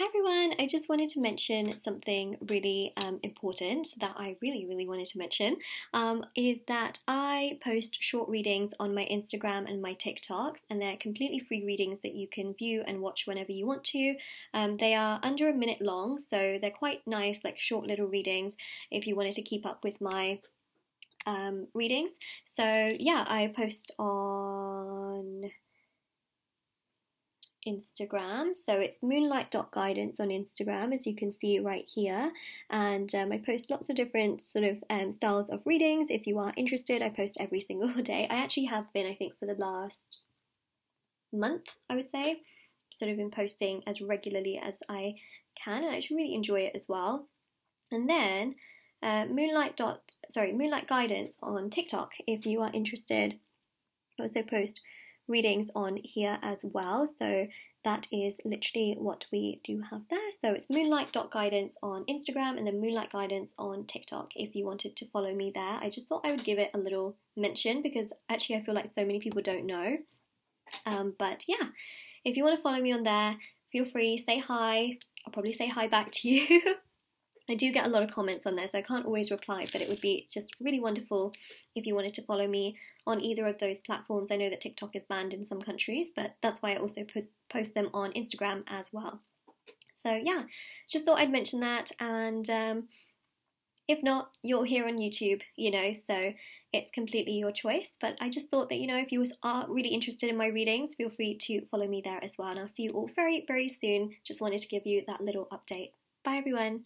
Hi everyone, I just wanted to mention something really um, important that I really, really wanted to mention um, is that I post short readings on my Instagram and my TikToks, and they're completely free readings that you can view and watch whenever you want to. Um, they are under a minute long, so they're quite nice, like short little readings if you wanted to keep up with my um, readings. So, yeah, I post on Instagram. So it's moonlight.guidance on Instagram, as you can see right here. And um, I post lots of different sort of um, styles of readings. If you are interested, I post every single day. I actually have been, I think, for the last month, I would say, sort of been posting as regularly as I can. And I actually really enjoy it as well. And then uh, moonlight dot sorry moonlight guidance on TikTok if you are interested. I also post readings on here as well. So that is literally what we do have there. So it's moonlight.guidance on Instagram and then moonlight guidance on TikTok if you wanted to follow me there. I just thought I would give it a little mention because actually I feel like so many people don't know. Um, but yeah, if you want to follow me on there, feel free, say hi. I'll probably say hi back to you. I do get a lot of comments on so I can't always reply, but it would be just really wonderful if you wanted to follow me on either of those platforms. I know that TikTok is banned in some countries, but that's why I also post, post them on Instagram as well. So, yeah, just thought I'd mention that, and um, if not, you're here on YouTube, you know, so it's completely your choice. But I just thought that, you know, if you are really interested in my readings, feel free to follow me there as well. And I'll see you all very, very soon. Just wanted to give you that little update. Bye, everyone.